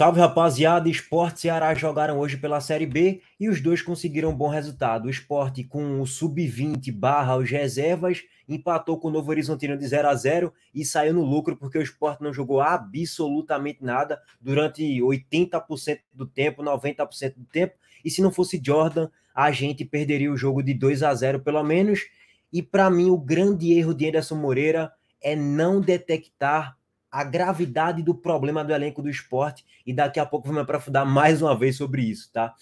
Salve rapaziada, Esporte e Ceará jogaram hoje pela Série B e os dois conseguiram um bom resultado. O Esporte com o sub-20 barra os reservas empatou com o Novo Horizontino de 0 a 0 e saiu no lucro porque o Esporte não jogou absolutamente nada durante 80% do tempo, 90% do tempo. E se não fosse Jordan, a gente perderia o jogo de 2 a 0 pelo menos. E para mim o grande erro de Anderson Moreira é não detectar a gravidade do problema do elenco do esporte e daqui a pouco vamos aprofundar mais uma vez sobre isso, tá?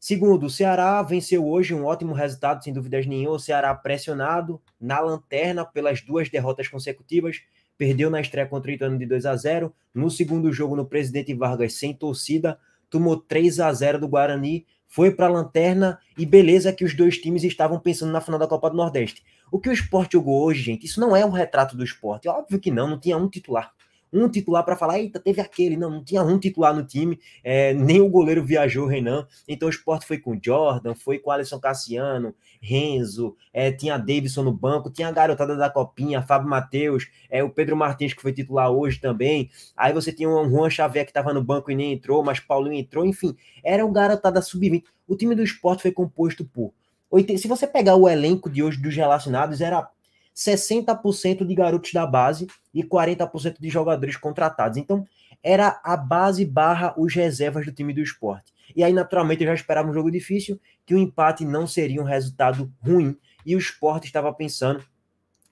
Segundo, o Ceará venceu hoje um ótimo resultado, sem dúvidas nenhuma. O Ceará pressionado na lanterna pelas duas derrotas consecutivas, perdeu na estreia contra o Ituano de 2 a 0. No segundo jogo, no Presidente Vargas, sem torcida, tomou 3 a 0 do Guarani, foi para a lanterna e beleza que os dois times estavam pensando na final da Copa do Nordeste. O que o esporte jogou hoje, gente, isso não é um retrato do esporte. Óbvio que não, não tinha um titular um titular para falar, eita, teve aquele. Não, não tinha um titular no time, é, nem o goleiro viajou, Renan. Então o esporte foi com Jordan, foi com Alisson Cassiano, Renzo, é, tinha Davidson no banco, tinha a garotada da Copinha, Fábio Matheus, é, o Pedro Martins, que foi titular hoje também. Aí você tinha o Juan Xavier que estava no banco e nem entrou, mas Paulinho entrou, enfim, era o garotada sub-20. O time do esporte foi composto por. Se você pegar o elenco de hoje dos relacionados, era 60% de garotos da base e 40% de jogadores contratados. Então, era a base barra os reservas do time do esporte. E aí, naturalmente, eu já esperava um jogo difícil, que o empate não seria um resultado ruim. E o esporte estava pensando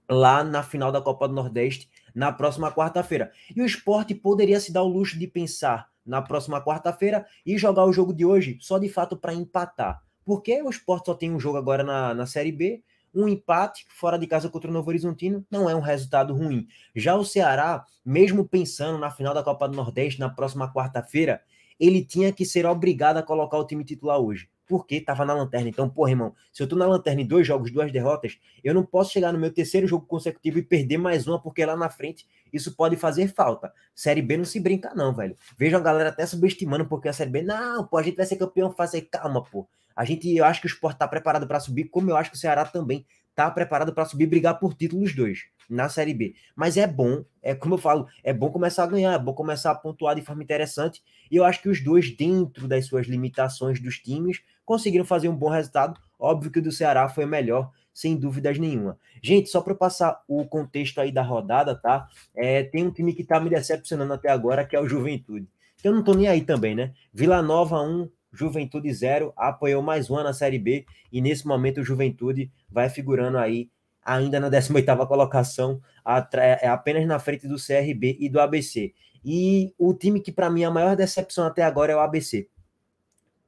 lá na final da Copa do Nordeste, na próxima quarta-feira. E o esporte poderia se dar o luxo de pensar na próxima quarta-feira e jogar o jogo de hoje só de fato para empatar. Porque o esporte só tem um jogo agora na, na Série B um empate fora de casa contra o Novo Horizontino não é um resultado ruim. Já o Ceará, mesmo pensando na final da Copa do Nordeste na próxima quarta-feira, ele tinha que ser obrigado a colocar o time titular hoje. Porque estava na lanterna. Então, porra, irmão, se eu tô na lanterna em dois jogos, duas derrotas, eu não posso chegar no meu terceiro jogo consecutivo e perder mais uma, porque lá na frente isso pode fazer falta. Série B não se brinca, não, velho. Vejo a galera até subestimando, porque a Série B, não, pô, a gente vai ser campeão fácil. Calma, pô. A gente, eu acho que o Sport está preparado para subir, como eu acho que o Ceará também está preparado para subir brigar por títulos dois na Série B. Mas é bom, é como eu falo, é bom começar a ganhar, é bom começar a pontuar de forma interessante. E eu acho que os dois, dentro das suas limitações dos times, conseguiram fazer um bom resultado. Óbvio que o do Ceará foi melhor, sem dúvidas nenhuma. Gente, só para passar o contexto aí da rodada, tá? É, tem um time que está me decepcionando até agora, que é o Juventude. Eu não tô nem aí também, né? Vila Nova 1, Juventude 0, apoiou mais uma na Série B e nesse momento o Juventude vai figurando aí ainda na 18ª colocação, é apenas na frente do CRB e do ABC. E o time que para mim é a maior decepção até agora é o ABC.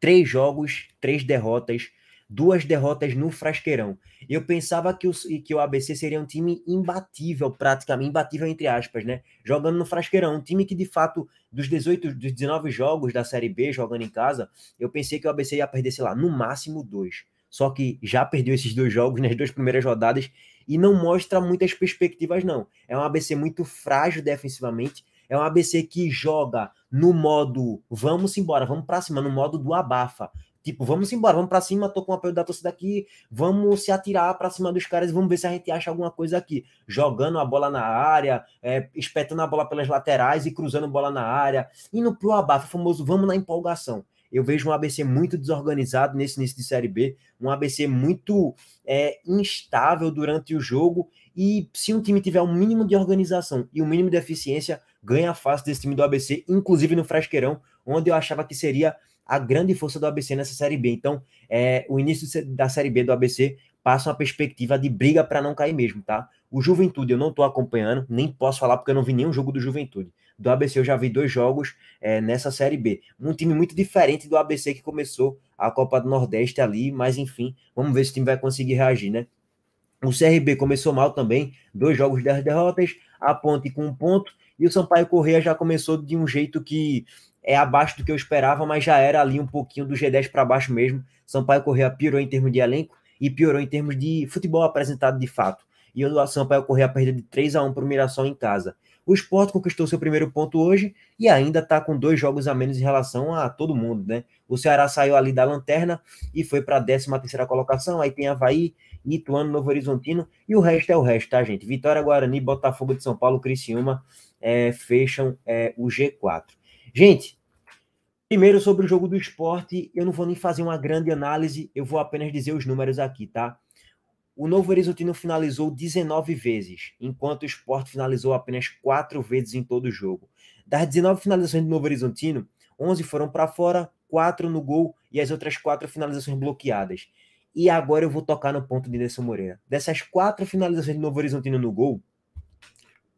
Três jogos, três derrotas, duas derrotas no Frasqueirão. Eu pensava que o, que o ABC seria um time imbatível, praticamente, imbatível entre aspas, né? Jogando no Frasqueirão. Um time que, de fato, dos 18, dos 19 jogos da Série B, jogando em casa, eu pensei que o ABC ia perder, sei lá, no máximo dois. Só que já perdeu esses dois jogos nas duas primeiras rodadas e não mostra muitas perspectivas, não. É um ABC muito frágil defensivamente. É um ABC que joga no modo vamos embora, vamos para cima, no modo do abafa. Tipo, vamos embora, vamos para cima, tô com o apoio da torcida aqui, vamos se atirar para cima dos caras e vamos ver se a gente acha alguma coisa aqui. Jogando a bola na área, é, espetando a bola pelas laterais e cruzando a bola na área, indo pro abafa, famoso vamos na empolgação. Eu vejo um ABC muito desorganizado nesse início de Série B, um ABC muito é, instável durante o jogo. E se um time tiver um mínimo de organização e um mínimo de eficiência, ganha fácil desse time do ABC, inclusive no Frasqueirão, onde eu achava que seria a grande força do ABC nessa Série B. Então, é, o início da Série B do ABC passa uma perspectiva de briga para não cair mesmo, tá? O Juventude eu não estou acompanhando, nem posso falar porque eu não vi nenhum jogo do Juventude. Do ABC eu já vi dois jogos é, nessa Série B. Um time muito diferente do ABC que começou a Copa do Nordeste ali, mas enfim, vamos ver se o time vai conseguir reagir, né? O CRB começou mal também, dois jogos, dez derrotas, a Ponte com um ponto, e o Sampaio Correia já começou de um jeito que é abaixo do que eu esperava, mas já era ali um pouquinho do G10 para baixo mesmo. Sampaio Correia piorou em termos de elenco e piorou em termos de futebol apresentado de fato. E o Sampaio Correia perdeu de 3 a 1 para o Mirassol em casa. O Sport conquistou seu primeiro ponto hoje e ainda está com dois jogos a menos em relação a todo mundo, né? O Ceará saiu ali da lanterna e foi para a 13 terceira colocação. Aí tem Havaí, Ituano, Novo Horizontino e o resto é o resto, tá, gente? Vitória, Guarani, Botafogo de São Paulo, Criciúma é, fecham é, o G4. Gente, Primeiro, sobre o jogo do esporte, eu não vou nem fazer uma grande análise, eu vou apenas dizer os números aqui, tá? O Novo Horizontino finalizou 19 vezes, enquanto o esporte finalizou apenas 4 vezes em todo o jogo. Das 19 finalizações do Novo Horizontino, 11 foram para fora, 4 no gol e as outras 4 finalizações bloqueadas. E agora eu vou tocar no ponto de Nelson Moreira. Dessas 4 finalizações do Novo Horizontino no gol,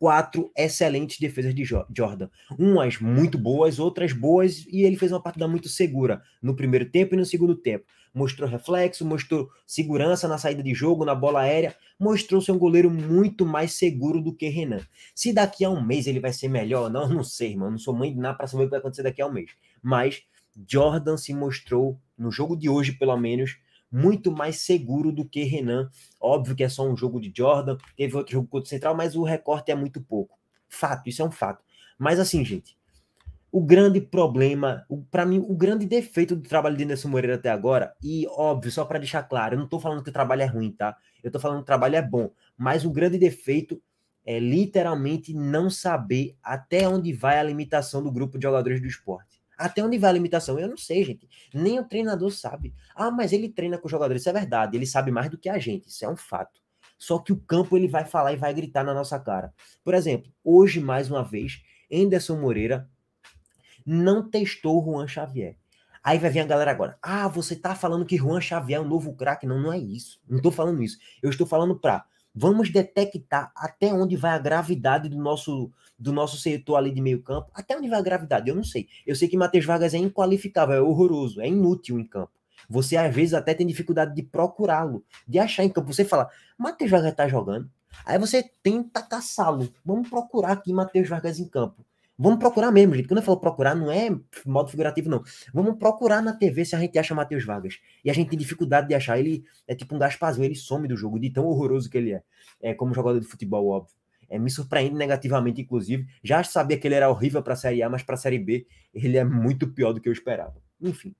quatro excelentes defesas de Jordan. Umas muito boas, outras boas, e ele fez uma partida muito segura no primeiro tempo e no segundo tempo. Mostrou reflexo, mostrou segurança na saída de jogo, na bola aérea, mostrou ser um goleiro muito mais seguro do que Renan. Se daqui a um mês ele vai ser melhor, não, não sei, mano. Não sou mãe de nada para saber o que vai acontecer daqui a um mês. Mas Jordan se mostrou, no jogo de hoje, pelo menos, muito mais seguro do que Renan. Óbvio que é só um jogo de Jordan, teve outro jogo contra o Central, mas o recorte é muito pouco. Fato, isso é um fato. Mas assim, gente, o grande problema, para mim, o grande defeito do trabalho de Anderson Moreira até agora, e óbvio, só para deixar claro, eu não estou falando que o trabalho é ruim, tá? Eu estou falando que o trabalho é bom, mas o grande defeito é literalmente não saber até onde vai a limitação do grupo de jogadores do esporte. Até onde vai a limitação? Eu não sei, gente. Nem o treinador sabe. Ah, mas ele treina com os jogadores. Isso é verdade. Ele sabe mais do que a gente. Isso é um fato. Só que o campo ele vai falar e vai gritar na nossa cara. Por exemplo, hoje, mais uma vez, Anderson Moreira não testou Juan Xavier. Aí vai vir a galera agora. Ah, você tá falando que Juan Xavier é um novo craque? Não, não é isso. Não tô falando isso. Eu estou falando pra Vamos detectar até onde vai a gravidade do nosso do nosso setor ali de meio campo. Até onde vai a gravidade? Eu não sei. Eu sei que Matheus Vargas é inqualificável, é horroroso, é inútil em campo. Você às vezes até tem dificuldade de procurá-lo, de achar em campo. Você fala, Matheus Vargas tá jogando. Aí você tenta caçá-lo. Vamos procurar aqui Matheus Vargas em campo. Vamos procurar mesmo, gente. Quando eu falo procurar, não é modo figurativo, não. Vamos procurar na TV se a gente acha Matheus Vargas. E a gente tem dificuldade de achar. Ele é tipo um Gasparzinho, ele some do jogo, de tão horroroso que ele é. É como jogador de futebol, óbvio. É, me surpreende negativamente, inclusive. Já sabia que ele era horrível para a Série A, mas para a Série B ele é muito pior do que eu esperava. Enfim,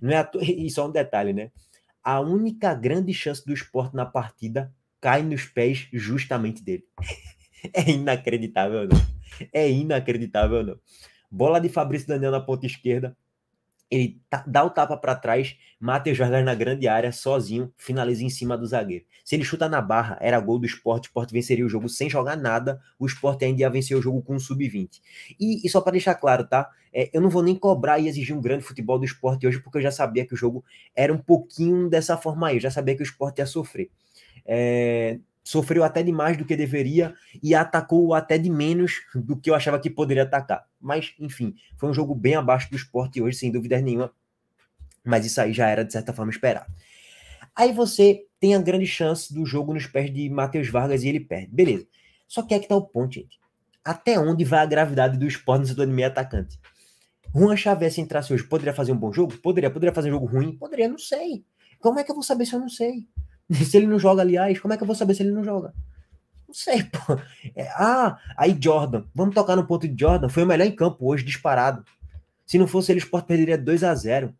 não é to... e só um detalhe, né? A única grande chance do esporte na partida cai nos pés justamente dele. é inacreditável, não. É inacreditável, não. Bola de Fabrício Daniel na ponta esquerda. Ele dá o tapa para trás, Matheus Vargas na grande área, sozinho, finaliza em cima do zagueiro. Se ele chuta na barra, era gol do esporte, o esporte venceria o jogo sem jogar nada, o esporte ainda ia vencer o jogo com um sub-20. E, e, só para deixar claro, tá? É, eu não vou nem cobrar e exigir um grande futebol do esporte hoje, porque eu já sabia que o jogo era um pouquinho dessa forma aí, eu já sabia que o esporte ia sofrer. É, sofreu até demais do que deveria e atacou até de menos do que eu achava que poderia atacar. Mas, enfim, foi um jogo bem abaixo do esporte hoje, sem dúvida nenhuma. Mas isso aí já era, de certa forma, esperado. Aí você tem a grande chance do jogo nos pés de Matheus Vargas e ele perde. Beleza. Só que é que tá o ponto, gente. Até onde vai a gravidade do esporte no setor de meio atacante? Juan Xavier, se entrasse hoje, poderia fazer um bom jogo? Poderia. Poderia fazer um jogo ruim? Poderia, não sei. Como é que eu vou saber se eu não sei? Se ele não joga, aliás, como é que eu vou saber se ele não joga? Não sei, pô. É, ah, aí Jordan. Vamos tocar no ponto de Jordan. Foi o melhor em campo hoje, disparado. Se não fosse ele, o Sport perderia 2 a 0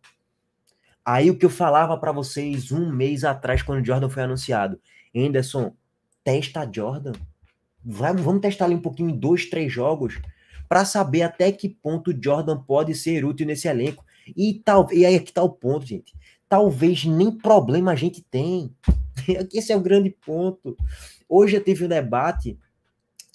Aí o que eu falava para vocês um mês atrás, quando Jordan foi anunciado. Anderson, testa Jordan. Vai, vamos testar ali um pouquinho em dois, três jogos para saber até que ponto Jordan pode ser útil nesse elenco. E, tal, e aí aqui tá o ponto, gente talvez nem problema a gente tem. Esse é o grande ponto. Hoje eu tive um debate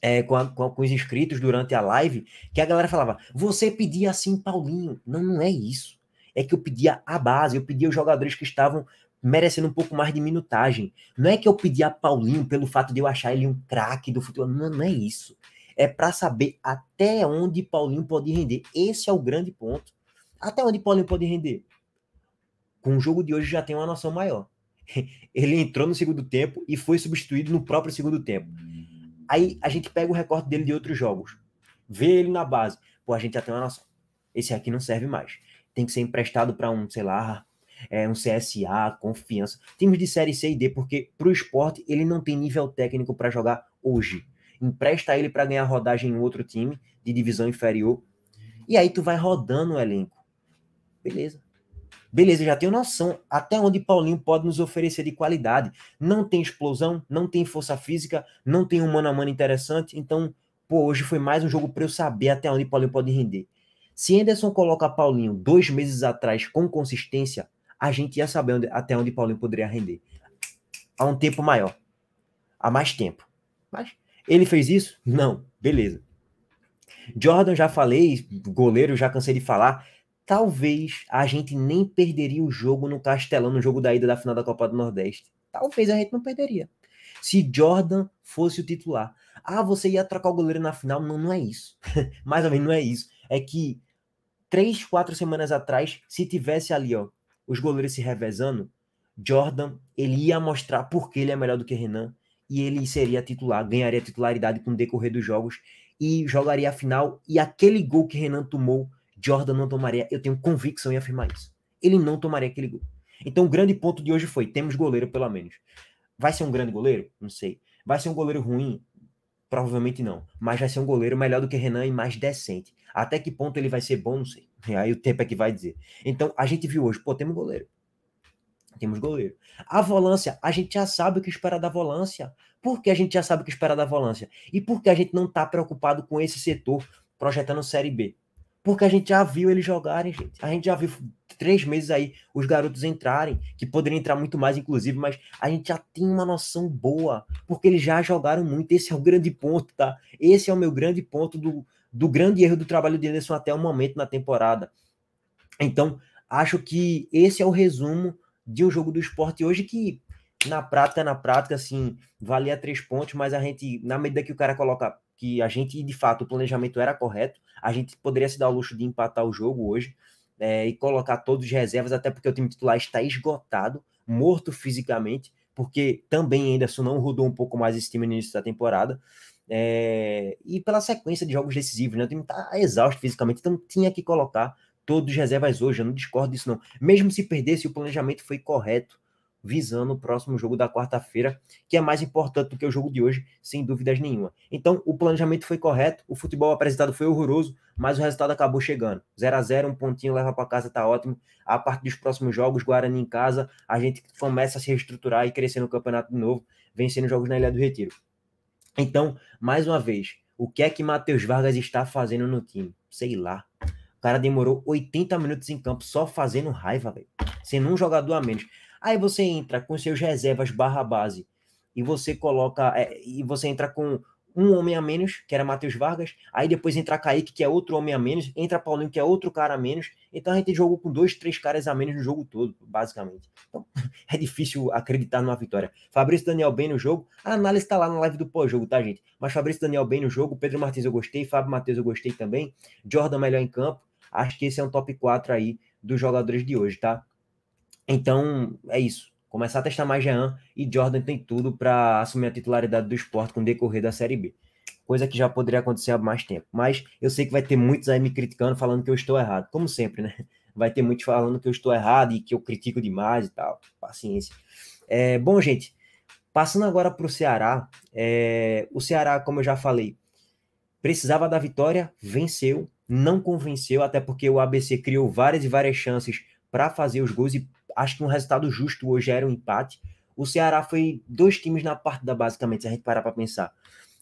é, com, a, com, com, os inscritos durante a live que a galera falava: você pedia assim, Paulinho. Não, não é isso. É que eu pedia a base, eu pedia os jogadores que estavam merecendo um pouco mais de minutagem. Não é que eu pedia a Paulinho pelo fato de eu achar ele um craque do futebol. Não, não é isso. É para saber até onde Paulinho pode render. Esse é o grande ponto. Até onde Paulinho pode render? Com o jogo de hoje já tem uma noção maior. Ele entrou no segundo tempo e foi substituído no próprio segundo tempo. Aí a gente pega o recorte dele de outros jogos, vê ele na base. Pô, a gente já tem uma noção. Esse aqui não serve mais. Tem que ser emprestado para um, sei lá, é, um CSA, confiança. Times de série C e D, porque para o esporte ele não tem nível técnico para jogar hoje. Empresta ele para ganhar rodagem em outro time de divisão inferior. E aí tu vai rodando o elenco. Beleza. Beleza, já tenho noção até onde Paulinho pode nos oferecer de qualidade. Não tem explosão, não tem força física, não tem um mano a mano interessante. Então, pô, hoje foi mais um jogo para eu saber até onde Paulinho pode render. Se Anderson coloca Paulinho dois meses atrás com consistência, a gente ia saber onde, até onde Paulinho poderia render. Há um tempo maior. Há mais tempo. Mas ele fez isso? Não. Beleza. Jordan, já falei, goleiro, já cansei de falar. Talvez a gente nem perderia o jogo no Castelão, no jogo da ida da final da Copa do Nordeste. Talvez a gente não perderia. Se Jordan fosse o titular. Ah, você ia trocar o goleiro na final? Não, não é isso. Mais ou menos não é isso. É que três, quatro semanas atrás, se tivesse ali, ó, os goleiros se revezando, Jordan, ele ia mostrar por que ele é melhor do que Renan e ele seria titular, ganharia titularidade com o decorrer dos jogos e jogaria a final. E aquele gol que Renan tomou, Jordan não tomaria. Eu tenho convicção em afirmar isso. Ele não tomaria aquele gol. Então, o grande ponto de hoje foi: temos goleiro, pelo menos. Vai ser um grande goleiro? Não sei. Vai ser um goleiro ruim? Provavelmente não. Mas vai ser um goleiro melhor do que Renan e mais decente. Até que ponto ele vai ser bom, não sei. Aí o tempo é que vai dizer. Então, a gente viu hoje, pô, temos goleiro. Temos goleiro. A volância, a gente já sabe o que esperar da volância. Por que a gente já sabe o que esperar da volância? E por que a gente não está preocupado com esse setor projetando Série B? Porque a gente já viu eles jogarem, gente. A gente já viu três meses aí os garotos entrarem, que poderiam entrar muito mais, inclusive, mas a gente já tem uma noção boa, porque eles já jogaram muito. Esse é o grande ponto, tá? Esse é o meu grande ponto do, do grande erro do trabalho de Anderson até o momento na temporada. Então, acho que esse é o resumo de um jogo do esporte hoje que, na prática, na prática, assim, valia três pontos, mas a gente, na medida que o cara coloca que a gente, de fato, o planejamento era correto, a gente poderia se dar o luxo de empatar o jogo hoje é, e colocar todos os reservas, até porque o time titular está esgotado, morto fisicamente, porque também Anderson não rodou um pouco mais esse time no início da temporada. É, e pela sequência de jogos decisivos, né? O time está exausto fisicamente, então tinha que colocar todos os reservas hoje. Eu não discordo disso, não. Mesmo se perdesse, o planejamento foi correto visando o próximo jogo da quarta-feira, que é mais importante do que o jogo de hoje, sem dúvidas nenhuma. Então, o planejamento foi correto, o futebol apresentado foi horroroso, mas o resultado acabou chegando. 0 a 0 um pontinho leva para casa, tá ótimo. A partir dos próximos jogos, Guarani em casa, a gente começa a se reestruturar e crescer no campeonato de novo, vencendo jogos na Ilha do Retiro. Então, mais uma vez, o que é que Matheus Vargas está fazendo no time? Sei lá. O cara demorou 80 minutos em campo só fazendo raiva, velho. Sendo um jogador a menos. Aí você entra com seus reservas barra base e você coloca é, e você entra com um homem a menos, que era Matheus Vargas, aí depois entra Kaique, que é outro homem a menos, entra Paulinho, que é outro cara a menos, então a gente jogou com dois, três caras a menos no jogo todo, basicamente. Então, é difícil acreditar numa vitória. Fabrício Daniel bem no jogo, a análise está lá na live do pós-jogo, tá, gente? Mas Fabrício Daniel bem no jogo, Pedro Martins eu gostei, Fábio Matheus eu gostei também, Jordan melhor em campo, acho que esse é um top 4 aí dos jogadores de hoje, tá? Então, é isso. Começar a testar mais Jean e Jordan tem tudo para assumir a titularidade do esporte com o decorrer da Série B. Coisa que já poderia acontecer há mais tempo. Mas eu sei que vai ter muitos aí me criticando, falando que eu estou errado. Como sempre, né? Vai ter muitos falando que eu estou errado e que eu critico demais e tal. Paciência. É, bom, gente, passando agora para o Ceará. É, o Ceará, como eu já falei, precisava da vitória, venceu, não convenceu, até porque o ABC criou várias e várias chances para fazer os gols e acho que um resultado justo hoje era um empate. O Ceará foi dois times na partida, basicamente, se a gente parar para pensar.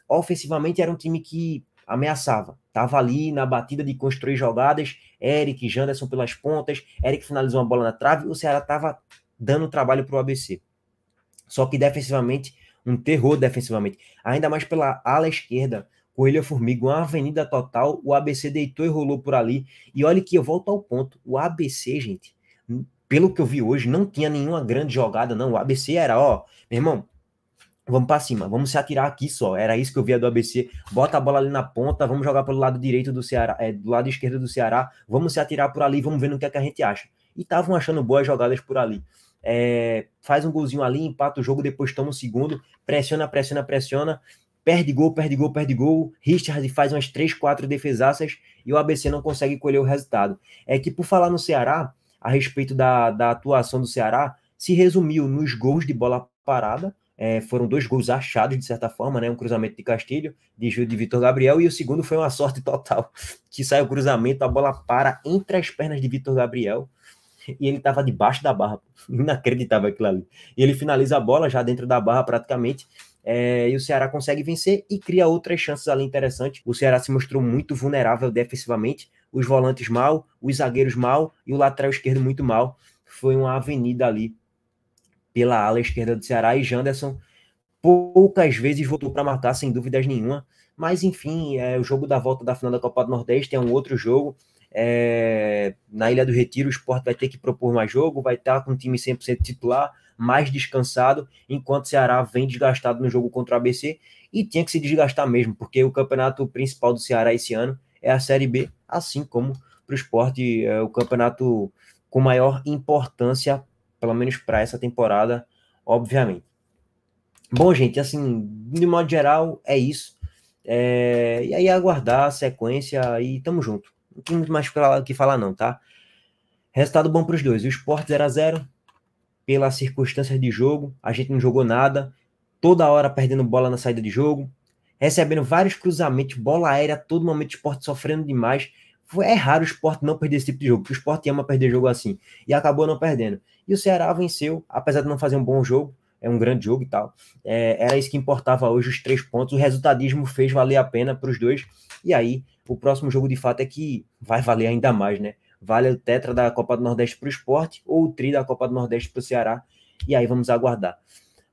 Ofensivamente, era um time que ameaçava. Tava ali na batida de construir jogadas. Eric, Janderson pelas pontas. Eric finalizou uma bola na trave. O Ceará tava dando trabalho para o ABC. Só que defensivamente, um terror defensivamente. Ainda mais pela ala esquerda. Coelho Formiga, uma avenida total. O ABC deitou e rolou por ali. E olha que eu volto ao ponto. O ABC, gente, pelo que eu vi hoje, não tinha nenhuma grande jogada, não. O ABC era, ó, meu irmão, vamos para cima, vamos se atirar aqui só. Era isso que eu via do ABC. Bota a bola ali na ponta, vamos jogar pelo lado direito do Ceará, é, do lado esquerdo do Ceará, vamos se atirar por ali, vamos ver no que, é que a gente acha. E estavam achando boas jogadas por ali. É, faz um golzinho ali, empata o jogo, depois toma o segundo, pressiona, pressiona, pressiona, perde gol, perde gol, perde gol. Richard faz umas 3, 4 defesaças e o ABC não consegue colher o resultado. É que por falar no Ceará, a respeito da, da atuação do Ceará se resumiu nos gols de bola parada. É, foram dois gols achados, de certa forma, né? Um cruzamento de Castilho, de Gil de Vitor Gabriel, e o segundo foi uma sorte total, que sai o cruzamento, a bola para entre as pernas de Vitor Gabriel, e ele estava debaixo da barra. Inacreditável aquilo ali. E ele finaliza a bola já dentro da barra praticamente. É, e o Ceará consegue vencer e cria outras chances ali interessantes. O Ceará se mostrou muito vulnerável defensivamente. Os volantes mal, os zagueiros mal e o lateral esquerdo muito mal. Foi uma avenida ali pela ala esquerda do Ceará e Janderson poucas vezes voltou para marcar, sem dúvidas nenhuma. Mas enfim, é, o jogo da volta da final da Copa do Nordeste é um outro jogo. É, na Ilha do Retiro, o Sport vai ter que propor mais jogo, vai estar com o time 100% titular, mais descansado, enquanto o Ceará vem desgastado no jogo contra o ABC e tinha que se desgastar mesmo, porque o campeonato principal do Ceará esse ano é a Série B, assim como para o esporte, é o campeonato com maior importância, pelo menos para essa temporada, obviamente. Bom, gente, assim, de modo geral, é isso. É, e aí aguardar a sequência e tamo junto. Não tem muito mais o que falar, não, tá? Resultado bom para os dois. O Sport 0 a 0 pelas circunstâncias de jogo, a gente não jogou nada, toda hora perdendo bola na saída de jogo, recebendo vários cruzamentos, bola aérea, todo momento o esporte sofrendo demais. É raro o esporte não perder esse tipo de jogo, porque o esporte ama perder jogo assim, e acabou não perdendo. E o Ceará venceu, apesar de não fazer um bom jogo, é um grande jogo e tal. É, era isso que importava hoje, os três pontos. O resultadismo fez valer a pena para os dois. E aí, o próximo jogo de fato é que vai valer ainda mais, né? Vale o tetra da Copa do Nordeste para o esporte ou o tri da Copa do Nordeste para o Ceará. E aí vamos aguardar.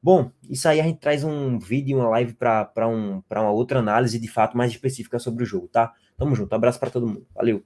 Bom, isso aí a gente traz um vídeo, uma live para um, uma outra análise de fato mais específica sobre o jogo, tá? Tamo junto, abraço para todo mundo. Valeu!